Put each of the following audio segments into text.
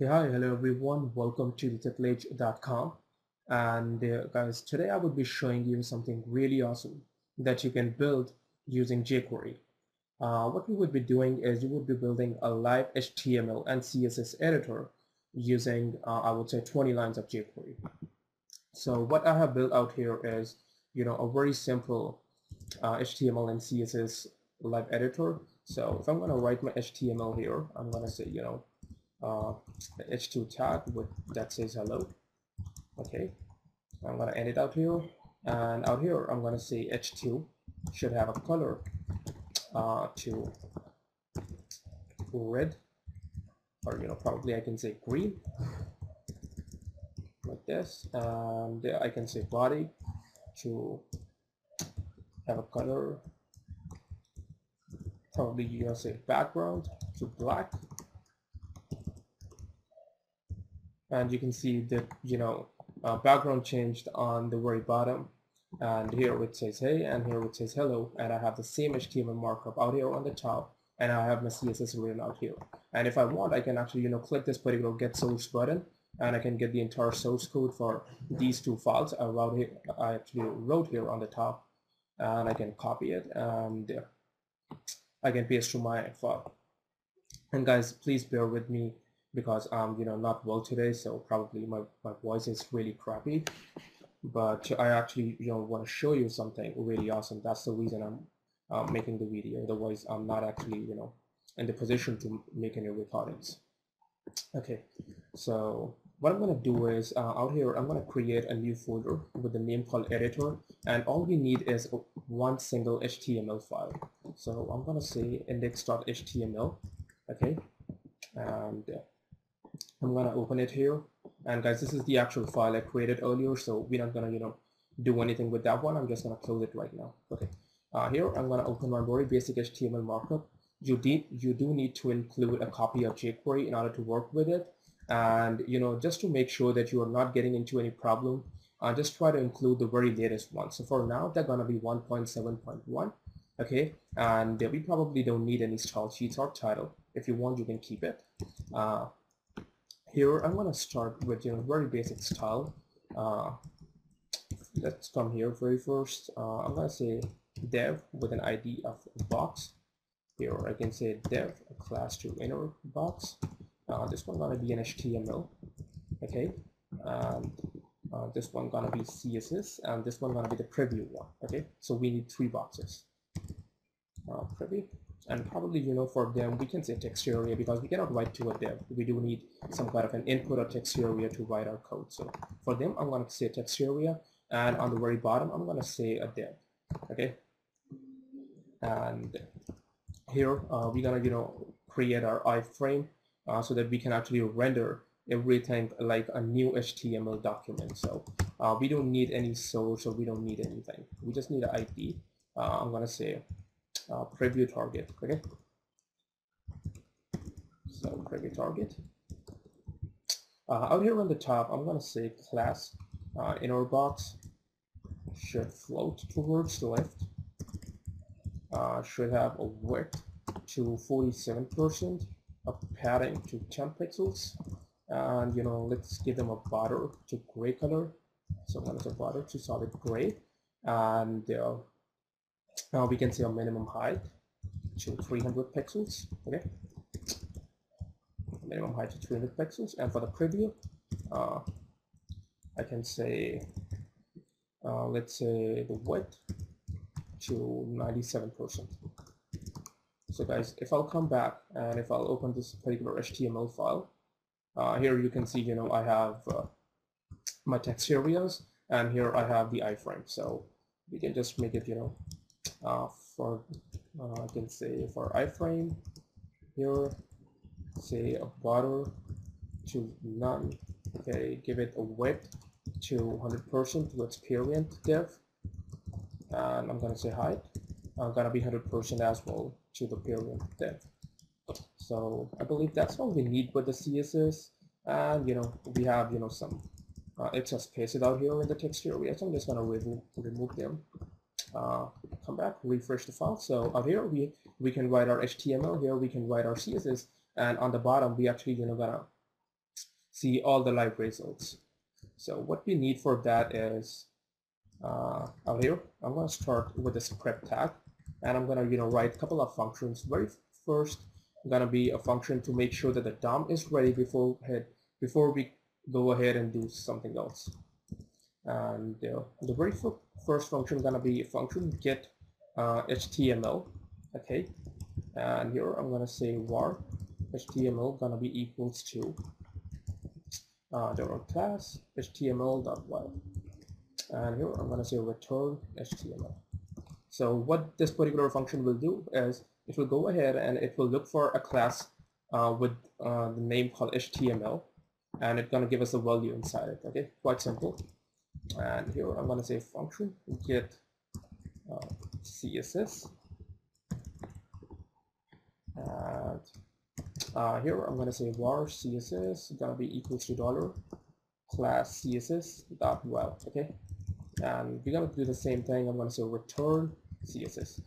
Hey, hi, hello everyone. Welcome to tutlage.com. And uh, guys, today I will be showing you something really awesome that you can build using jQuery. Uh, what we would be doing is you would be building a live HTML and CSS editor using, uh, I would say, 20 lines of jQuery. So what I have built out here is, you know, a very simple HTML uh, and CSS live editor. So if I'm going to write my HTML here, I'm going to say, you know, uh, h2 tag with that says hello. Okay I'm gonna end it out here. And out here I'm gonna say h2 should have a color uh, to red. Or you know probably I can say green like this. And I can say body to have a color. Probably you gonna say background to black and you can see that you know uh, background changed on the very bottom. And here it says hey and here it says hello and I have the same HTML markup out here on the top and I have my CSS written out here. And if I want I can actually you know click this particular get source button and I can get the entire source code for these two files I wrote here I actually wrote here on the top and I can copy it and I can paste to my file. And guys please bear with me because I'm you know not well today so probably my, my voice is really crappy. But I actually you know want to show you something really awesome. That's the reason I'm uh, making the video. Otherwise I'm not actually you know in the position to make any recordings. Okay so what I'm going to do is uh, out here I'm going to create a new folder with the name called editor and all we need is one single HTML file. So I'm going to say index.html okay? And I'm gonna open it here. And guys this is the actual file I created earlier so we're not gonna you know do anything with that one. I'm just gonna close it right now. Okay. Uh, here I'm gonna open my very basic HTML markup. You did you do need to include a copy of jQuery in order to work with it. And you know just to make sure that you are not getting into any problem uh, just try to include the very latest one. So for now they're gonna be 1.7.1 okay? And we probably don't need any style sheets or title. If you want you can keep it. Uh, here I'm going to start with your very basic style. Uh, let's come here very first. Uh, I'm to say dev with an ID of box. Here I can say dev class to inner box. Uh, this one gonna be an HTML okay? And uh, this one gonna be CSS and this one gonna be the preview one okay? So we need three boxes. Uh, preview and probably you know for them we can say text area because we cannot write to a dev. We do need some kind of an input or text area to write our code. So for them i'm going to say text area and on the very bottom i'm going to say a dev okay? And here uh, we're gonna you know create our iframe uh, so that we can actually render everything like a new HTML document. So uh, we don't need any source or we don't need anything. We just need an ID uh, I'm gonna say uh, preview target okay? So preview target. Uh, out here on the top I'm gonna say class uh, inner box should float towards the left. Uh, should have a width to 47 percent a padding to 10 pixels and you know let's give them a border to gray color. So I'm gonna say border to solid gray and uh, now we can say a minimum height to 300 pixels okay? Minimum height to 300 pixels and for the preview uh, I can say uh, let's say the width to 97 percent. So guys if I'll come back and if I'll open this particular HTML file uh, here you can see you know I have uh, my text areas and here I have the iframe. So we can just make it you know uh, for uh, I can say for iframe here say a border to none okay give it a width to 100% to its parent div and I'm gonna say height I'm gonna be 100% as well to the parent div so I believe that's all we need with the CSS and you know we have you know some uh, extra spaces out here in the text area so I'm just gonna remove remove them. Uh, come back, refresh the file. So out here we we can write our HTML. Here we can write our CSS, and on the bottom we actually you know gonna see all the live results. So what we need for that is uh, out here, I'm to start with a script tag and I'm to, you know, write a couple of functions. Very first, going to be a function to make sure that the DOM is ready before head before we go ahead and do something else. And uh, the very first function going to be a function get uh, HTML. Okay, and here I'm going to say var HTML going to be equals to uh, the class HTML.y and here I'm going to say return HTML. So what this particular function will do is it will go ahead and it will look for a class uh, with uh, the name called HTML and it's going to give us a value inside it okay quite simple and here I'm going to say function get uh, CSS and uh, here I'm going to say var CSS to be equals to dollar class CSS dot val okay? And we're going to do the same thing I'm going to say return CSS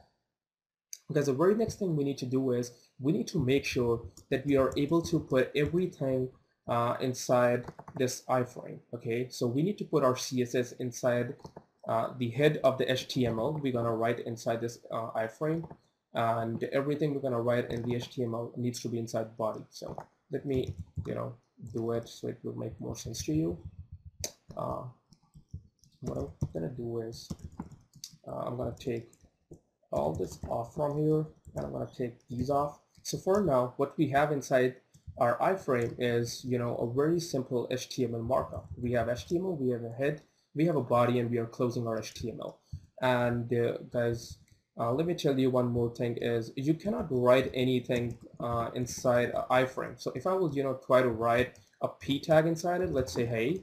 because the very next thing we need to do is we need to make sure that we are able to put everything uh, inside this iframe okay? So we need to put our css inside uh, the head of the html we're going to write inside this uh, iframe and everything we're going to write in the html needs to be inside body. So let me you know do it so it will make more sense to you. Uh, what i'm going to do is uh, i'm going to take all this off from here and I'm to take these off. So for now, what we have inside our iframe is, you know, a very simple HTML markup. We have HTML, we have a head, we have a body, and we are closing our HTML. And uh, guys, uh, let me tell you one more thing is you cannot write anything uh, inside an iframe. So if I will, you know, try to write a p tag inside it, let's say, hey,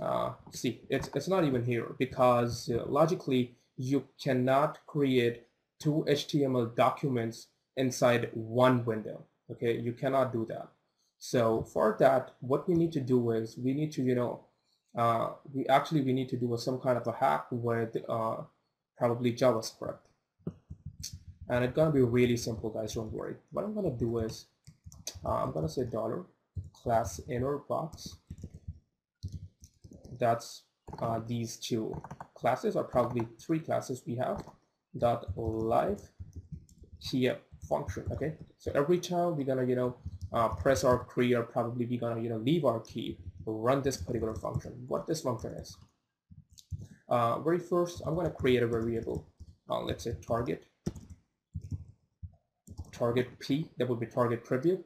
uh, see, it's, it's not even here because uh, logically you cannot create two HTML documents inside one window. Okay, you cannot do that. So for that, what we need to do is we need to, you know, uh, we actually we need to do some kind of a hack with uh, probably JavaScript. And it's gonna be really simple, guys. Don't worry. What I'm gonna do is uh, I'm gonna say dollar class inner box. That's uh, these two classes are probably three classes we have dot live here function okay? So every time we're gonna you know uh, press our key or probably we're gonna you know leave our key run this particular function. What this function is? Uh, very first I'm gonna create a variable. Uh, let's say target. Target p that would be target preview.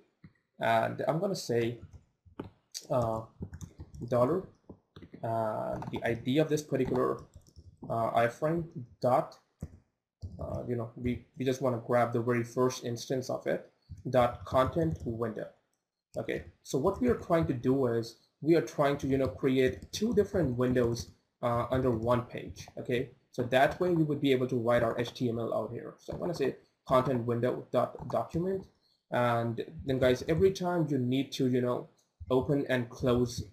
And I'm gonna say uh, dollar. Uh, the ID of this particular uh, iframe dot uh, you know we, we just want to grab the very first instance of it dot content window okay so what we are trying to do is we are trying to you know create two different windows uh, under one page okay so that way we would be able to write our HTML out here so I'm going to say content window dot document and then guys every time you need to you know open and close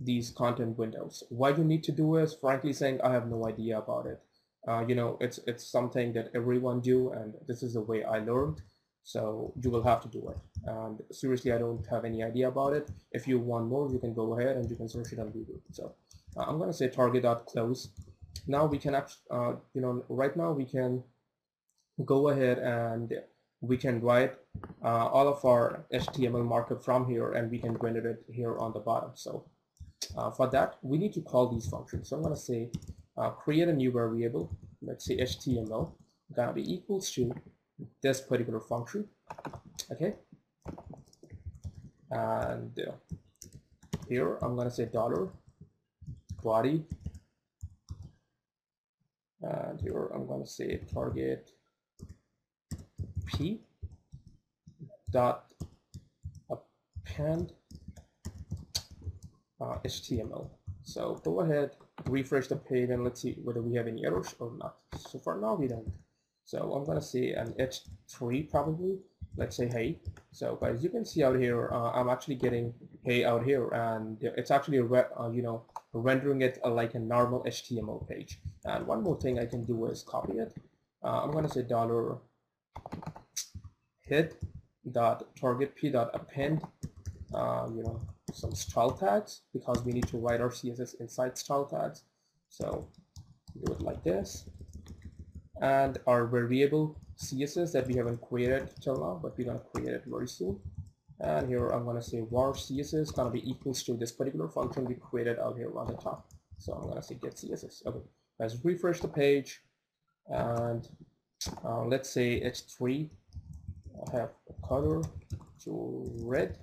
these content windows. Why you need to do is frankly saying I have no idea about it. Uh, you know, it's it's something that everyone do and this is the way I learned. So you will have to do it. And seriously, I don't have any idea about it. If you want more, you can go ahead and you can search it on Google. So uh, I'm going to say target.close. Now we can, uh, you know, right now we can go ahead and we can write uh, all of our HTML markup from here and we can render it here on the bottom. So uh, for that, we need to call these functions. So I'm going to say uh, create a new variable, let's say HTML, gonna be equals to this particular function, okay? And uh, here I'm gonna say dollar body, and here I'm gonna say target p dot append uh, HTML. So go ahead, refresh the page and let's see whether we have any errors or not. So for now we don't. So I'm gonna say an H3 probably. Let's say hey. So guys, you can see out here, uh, I'm actually getting hey out here, and it's actually uh, you know rendering it uh, like a normal HTML page. And one more thing I can do is copy it. Uh, I'm gonna say dollar head dot target p dot append uh, you know some style tags because we need to write our CSS inside style tags. So do it like this. And our variable CSS that we haven't created till now, but we're going to create it very soon. And here I'm going to say var CSS is going to be equals to this particular function we created out here on the top. So I'm going to say get CSS. Okay, let's refresh the page. And uh, let's say h3 I have a color to red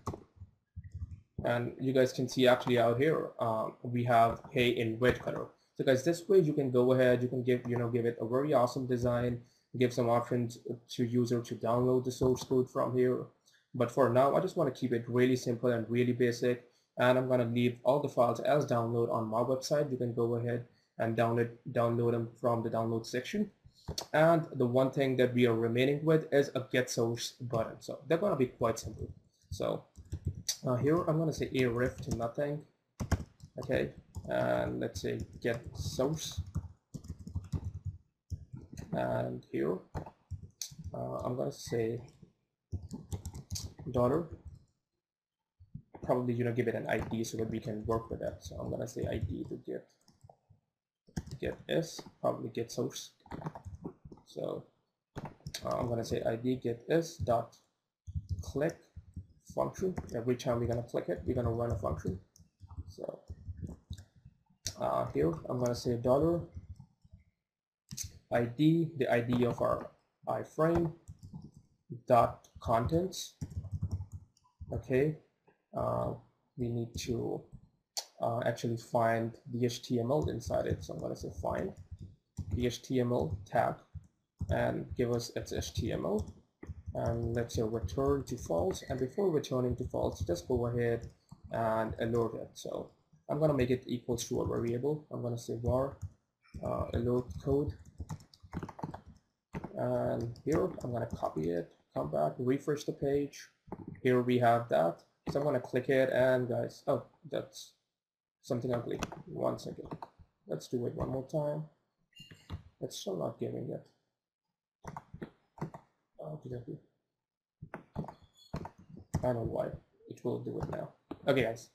and you guys can see actually out here um, we have hey in red color so guys this way you can go ahead you can give you know give it a very awesome design give some options to user to download the source code from here. But for now I just want to keep it really simple and really basic. And I'm going to leave all the files as download on my website. You can go ahead and download download them from the download section. And the one thing that we are remaining with is a get source button. So they're going to be quite simple. So uh, here I'm going to say aref to nothing. Okay and let's say get source. And here uh, I'm going to say dollar probably you know give it an ID so that we can work with that. So I'm going to say ID to get get s probably get source. So uh, I'm going to say id get s dot click function. Every time we're to click it, we're to run a function. So uh, here I'm to say dollar id, the id of our iframe dot contents. Okay, uh, we need to uh, actually find the HTML inside it. So I'm to say find the HTML tag and give us its HTML and let's say return to false and before returning to false just go ahead and alert it. So I'm gonna make it equals to a variable. I'm gonna say var uh, alert code. And here I'm gonna copy it come back refresh the page. Here we have that. So I'm gonna click it and guys oh that's something ugly. One second. Let's do it one more time. It's still not giving it I don't know why. It will do it now. Okay, guys.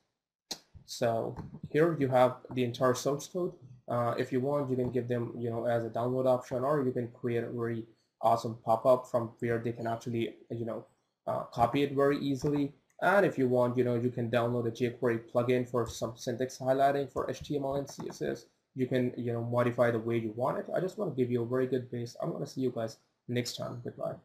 So here you have the entire source code. Uh, if you want, you can give them, you know, as a download option, or you can create a very awesome pop-up from where they can actually, you know, uh, copy it very easily. And if you want, you know, you can download a jQuery plugin for some syntax highlighting for HTML and CSS. You can, you know, modify the way you want it. I just want to give you a very good base. I'm going to see you guys next time. Goodbye.